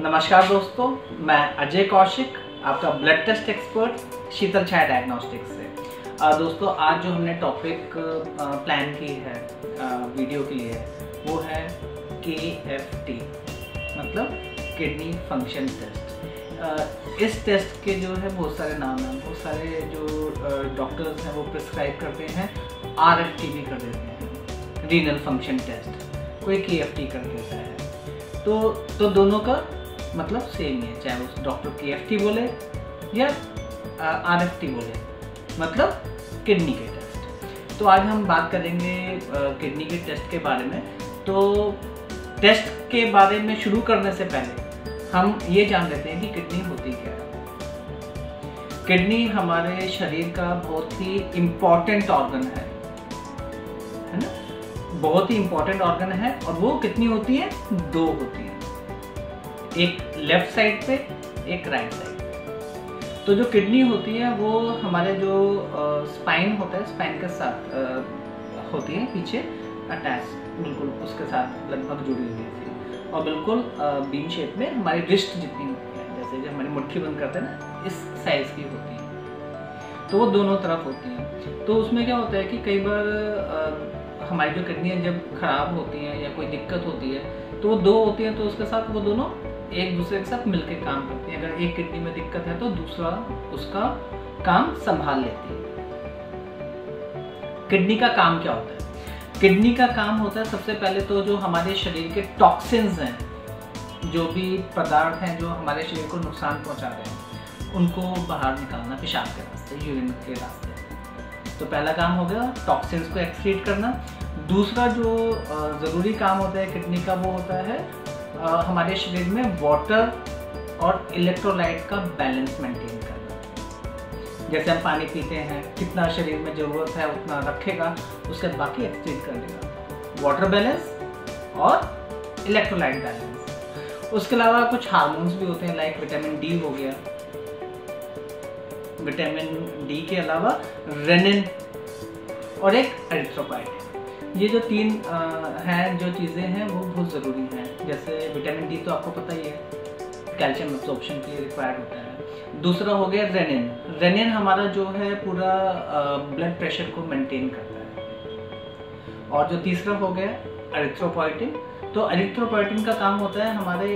नमस्कार दोस्तों, मैं अजय कौशिक, आपका blood test expert Sheetal Chhaya diagnostics से। दोस्तों, आज जो हमने टॉपिक प्लान की है वीडियो के लिए, वो है के एफ़ टी मतलब किडनी फ़ंक्शन टेस्ट इस टेस्ट के जो है बहुत सारे नाम हैं, बहुत सारे जो डॉक्टर्स हैं, वो प्रिस्क्राइब करते हैं आर एफ़ टी भी कर देते हैं रीनल फ़ंक्शन टेस्ट कोई के एफ़ टी कर देता है। तो तो दोनों का मतलब सेम ही है, चाहे उस डॉक्टर के एफ़ टी बोले या आर एफ़ टी बोले मतलब किडनी के टेस्ट तो आज हम बात करेंगे किडनी के टेस्ट के बारे में. तो टेस्ट के बारे में शुरू करने से पहले, हम ये जान लेते हैं कि किडनी होती क्या है. किडनी हमारे शरीर का बहुत ही इंपॉर्टेंट ऑर्गन है. है ना? बहुत ही इंपॉर्टेंट ऑर्गन है और वो कितनी होती है? दो होती है. एक लेफ़्ट साइड पे एक राइट साइड तो जो किडनी होती है वो हमारे जो स्पाइन होता है स्पाइन के साथ आ, होती है पीछे अटैच बिल्कुल उसके साथ लगभग जुड़ी हुई थी और बिल्कुल बीन शेप में हमारी रिस्ट जितनी होती है जैसे जब हमारी मुट्ठी बंद करते हैं ना इस साइज़ की होती है। तो वो दोनों तरफ़ होती हैं। तो उसमें क्या होता है कि कई बार हमारी जो किडनियाँ जब खराब होती हैं या कोई दिक्कत होती है तो वो दो होती हैं तो उसके साथ वो दोनों एक दूसरे के साथ मिलकर काम करती है। अगर एक किडनी में दिक्कत है तो दूसरा उसका काम संभाल लेती है। किडनी का काम क्या होता है? किडनी का काम होता है सबसे पहले तो जो हमारे शरीर के टॉक्सिन्स हैं, जो भी पदार्थ हैं जो हमारे शरीर को नुकसान पहुँचा रहे हैं, उनको बाहर निकालना, पेशाब के रास्ते यूरिन के रास्ते। तो पहला काम हो गया टॉक्सिन्स को एक्सक्रीट करना। दूसरा जो ज़रूरी काम होता है किडनी का वो होता है हमारे शरीर में वाटर और इलेक्ट्रोलाइट का बैलेंस मेंटेन करना। जैसे हम पानी पीते हैं, कितना शरीर में ज़रूरत है उतना रखेगा, उसके बाकी एक्सचेंज कर देगा वाटर बैलेंस और इलेक्ट्रोलाइट बैलेंस उसके अलावा कुछ हार्मोन्स भी होते हैं लाइक विटामिन डी हो गया। विटामिन डी के अलावा रेनिन और एक एरिथ्रोपाइट ये जो तीन हैं, जो चीज़ें हैं, वो बहुत ज़रूरी हैं। जैसे विटामिन डी तो आपको पता ही है कैल्शियम एब्जॉर्प्शन के लिए रिक्वायर्ड होता है। दूसरा हो गया रेनिन रेनिन हमारा जो है पूरा ब्लड प्रेशर को मेंटेन करता है। और जो तीसरा हो गया एरिथ्रोपोइटिन तो एरिथ्रोपोइटिन का काम होता है हमारे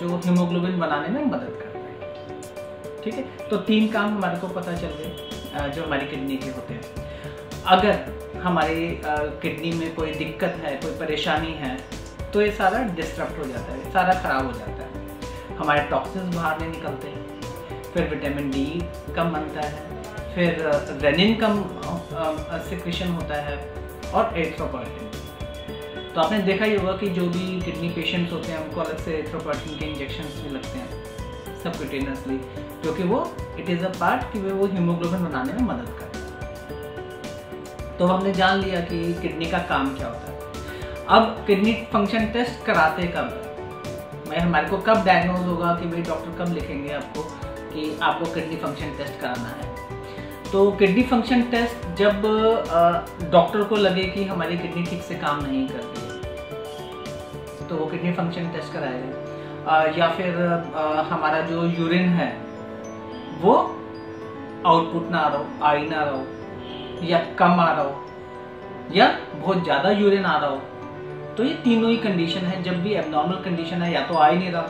जो हीमोग्लोबिन बनाने में मदद करता है। ठीक है? तो तीन काम हमारे को पता चल गए जो हमारी किडनी के होते हैं। अगर हमारी किडनी में कोई दिक्कत है, कोई परेशानी है तो ये सारा डिस्टर्ब हो जाता है सारा ख़राब हो जाता है। हमारे टॉक्सिन्स बाहर नहीं निकलते हैं फिर विटामिन डी कम बनता है, फिर रेनिन कम सिक्रेशन होता है, और एथ्रोपोइटिन तो आपने देखा ही होगा कि जो भी किडनी पेशेंट्स होते हैं, उनको अलग से एथ्रोपोइटिन के इंजेक्शन भी लगते हैं सबक्यूटेनियसली क्योंकि वो इट इज़ अ पार्ट कि वो हीमोग्लोबिन बनाने में मदद करते तो हमने जान लिया कि किडनी का काम क्या होता है। अब किडनी फ़ंक्शन टेस्ट कराते कब? मैं हमारे को कब डायग्नोज होगा कि भाई डॉक्टर कब लिखेंगे आपको कि आपको किडनी फ़ंक्शन टेस्ट कराना है? तो किडनी फ़ंक्शन टेस्ट जब डॉक्टर को लगे कि हमारी किडनी ठीक से काम नहीं कर रही तो वो किडनी फ़ंक्शन टेस्ट कराएगा। या फिर आ, हमारा जो यूरिन है वो आउटपुट ना रहा आ ही ना रहा। या कम आ रहा हो या बहुत ज़्यादा यूरिन आ रहा हो तो ये तीनों ही कंडीशन है। जब भी एबनॉर्मल कंडीशन है या तो आ ही नहीं रहा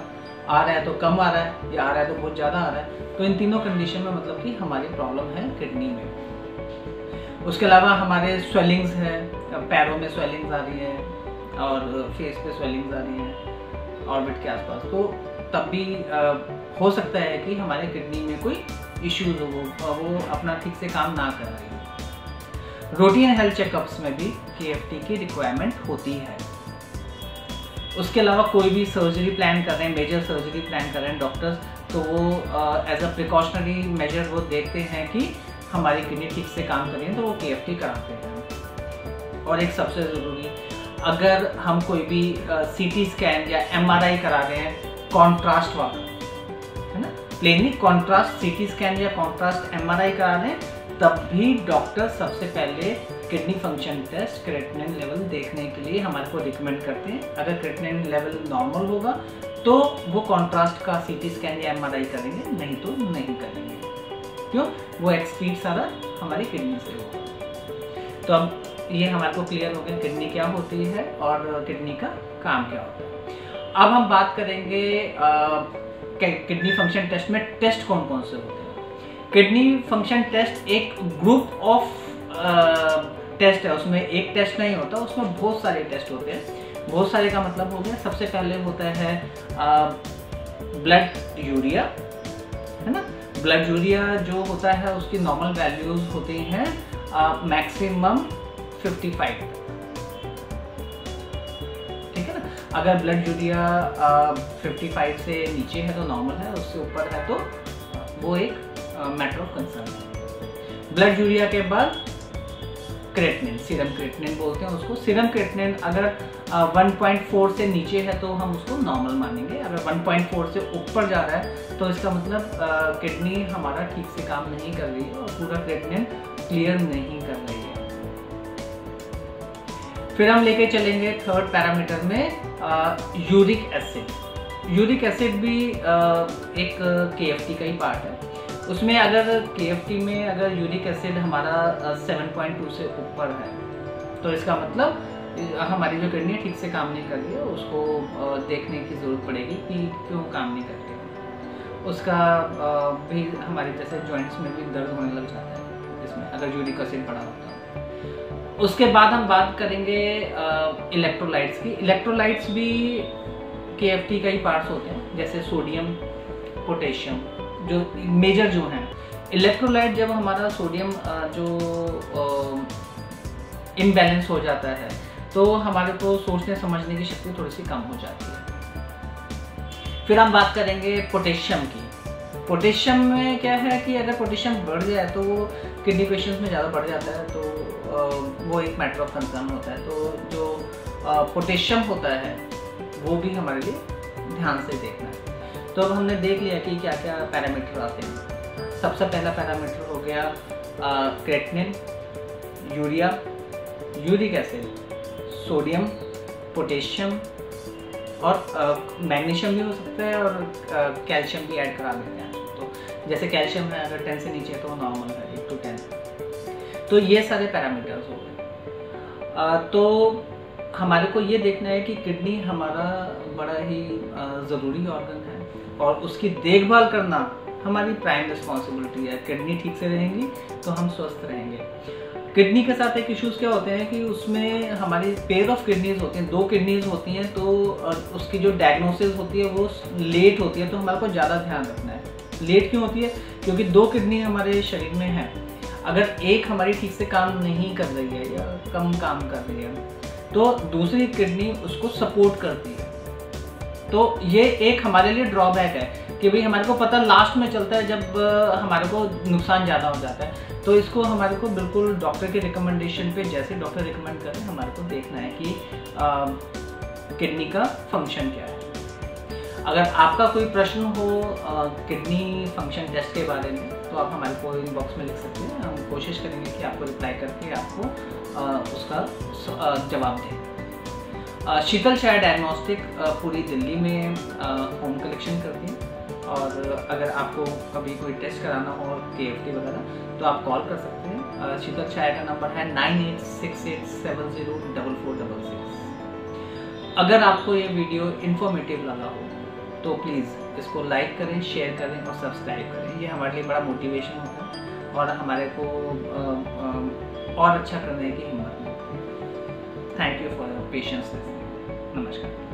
आ रहा है तो कम आ रहा है या आ रहा है तो बहुत ज़्यादा आ रहा है तो इन तीनों कंडीशन में मतलब कि हमारी प्रॉब्लम है किडनी में। उसके अलावा हमारे स्वेलिंग्स है पैरों में स्वेलिंग्स आ रही है और फेस पे स्वेलिंग्स आ रही है ऑर्बिट के आसपास। तो तब भी आ, हो सकता है कि हमारे किडनी में कोई इश्यूज़ हो वो अपना ठीक से काम ना कर रही हो रूटीन हेल्थ चेकअप्स में भी के की रिक्वायरमेंट होती है। उसके अलावा कोई भी सर्जरी प्लान कर रहे हैं मेजर सर्जरी प्लान कर रहे हैं डॉक्टर्स तो वो एज अ प्रिकॉशनरी मेजर वो देखते हैं कि हमारी किडनी ठीक से काम कर रही है तो वो के कराते हैं। और एक सबसे ज़रूरी, अगर हम कोई भी सी टी स्कैन या एमआरआई करा रहे हैं कॉन्ट्रास्ट वाला, है ना? Plainly contrast C T scan या कॉन्ट्रास्ट एम करा रहे हैं तब भी डॉक्टर सबसे पहले kidney function test creatinine level देखने के लिए हमारे को रिकमेंड करते हैं। अगर क्रेटनिन लेवल नॉर्मल होगा तो वो कॉन्ट्रास्ट का सी टी स्कैन या एमआरआई करेंगे, नहीं तो नहीं करेंगे। क्यों? वो एक्सपीड सारा हमारी किडनी से होगा। तो अब ये हमारे को क्लियर हो गया किडनी क्या होती है और किडनी का काम क्या होता है। अब हम बात करेंगे किडनी फ़ंक्शन टेस्ट में टेस्ट कौन कौन से होते हैं। किडनी फ़ंक्शन टेस्ट एक ग्रुप ऑफ़ टेस्ट है, उसमें एक टेस्ट नहीं होता, उसमें बहुत सारे टेस्ट होते हैं। बहुत सारे का मतलब हो गया सबसे पहले होता है ब्लड यूरिया है ना? ब्लड यूरिया जो होता है, उसकी नॉर्मल वैल्यूज़ होती हैं मैक्सिमम 55 ठीक है ना? अगर ब्लड यूरिया 55 से नीचे है तो नॉर्मल है, उससे ऊपर है तो वो एक matter of concern blood urea के बाद क्रेटनिन सीरम क्रेटनिन बोलते हैं उसको। सीरम क्रेटनिन अगर 1.4 से नीचे है तो हम उसको नॉर्मल मानेंगे। अगर 1.4 से ऊपर जा रहा है तो इसका मतलब किडनी हमारा ठीक से काम नहीं कर रही है और पूरा क्रेटनिन क्लियर नहीं कर रही है। फिर हम लेके चलेंगे थर्ड पैरामीटर में यूरिक एसिड यूरिक एसिड भी आ, एक के का ही पार्ट है। उसमें अगर के में अगर यूरिक एसिड हमारा 7.2 से ऊपर है तो इसका मतलब हमारी जो किडनी ठीक से काम नहीं कर रही है, उसको देखने की ज़रूरत पड़ेगी कि क्यों काम नहीं कर रही उसका भी हमारे जैसे जॉइंट्स में भी दर्द होने लग जाता है, इसमें, अगर यूरिक एसिड बढ़ा होता है। उसके बाद हम बात करेंगे इलेक्ट्रोलाइट्स की। इलेक्ट्रोलाइट्स भी के का ही पार्ट्स होते हैं, जैसे सोडियम पोटेशियम जो मेजर जो हैं। इलेक्ट्रोलाइट जब हमारा सोडियम जो इम्बैलेंस हो जाता है तो हमारे को सोचने समझने की शक्ति थोड़ी सी कम हो जाती है। फिर हम बात करेंगे पोटेशियम की। पोटेशियम में क्या है कि अगर पोटेशियम बढ़ जाए तो वो किडनी पेशेंट्स में ज़्यादा बढ़ जाता है तो वो एक मैटर ऑफ़ कंसर्न होता है। तो जो पोटेशियम होता है, वो भी हमारे लिए ध्यान से देखना तो अब हमने देख लिया कि क्या क्या पैरामीटर आते हैं। सबसे पहला पैरामीटर हो गया creatinine urea uric acid, sodium, potassium और मैग्नीशियम भी हो सकता है और कैल्शियम भी ऐड करा देते हैं। तो जैसे कैल्शियम है अगर टेन से नीचे तो नॉर्मल है, एक टू टेन तो ये सारे पैरामीटर्स हो गए। तो हमारे को ये देखना है कि किडनी हमारा बड़ा ही ज़रूरी ऑर्गन है। और उसकी देखभाल करना हमारी प्राइम रिस्पॉन्सिबिलिटी है। किडनी ठीक से रहेंगी तो हम स्वस्थ रहेंगे। किडनी के साथ एक इश्यूज़ क्या होते हैं कि उसमें हमारी पेयर ऑफ़ किडनीज होती हैं, दो किडनीज होती हैं तो उसकी जो डायग्नोसिस होती है वो लेट होती है तो हमारे को ज़्यादा ध्यान रखना है। लेट क्यों होती है? क्योंकि दो किडनी हमारे शरीर में है। अगर एक हमारी ठीक से काम नहीं कर रही है या कम काम कर रही है तो दूसरी किडनी उसको सपोर्ट करती है। तो ये एक हमारे लिए ड्रॉबैक है कि भाई हमारे को पता लास्ट में चलता है जब हमारे को नुकसान ज़्यादा हो जाता है। तो इसको हमारे को बिल्कुल डॉक्टर के रिकमेंडेशन पे जैसे डॉक्टर रिकमेंड करें हमारे को देखना है कि किडनी का फ़ंक्शन क्या है। अगर आपका कोई प्रश्न हो किडनी फ़ंक्शन टेस्ट के बारे में तो आप हमारे को इनबॉक्स में लिख सकते हैं। हम कोशिश करेंगे कि आपको रिप्लाई करके आपको आ, उसका जवाब दें। शीतल शाह डायग्नोस्टिक पूरी दिल्ली में होम कलेक्शन करती हैं। और अगर आपको कभी कोई टेस्ट कराना हो के एफ़ टी वगैरह तो आप कॉल कर सकते हैं। शीतल शाह का नंबर है nine eight six eight seven zero double four double six. अगर आपको ये वीडियो इन्फॉर्मेटिव लगा हो तो प्लीज़ इसको लाइक करें शेयर करें और सब्सक्राइब करें। ये हमारे लिए बड़ा मोटिवेशन होता है और हमारे को और अच्छा करने की हिम्मत thank you for your patience नमस्कार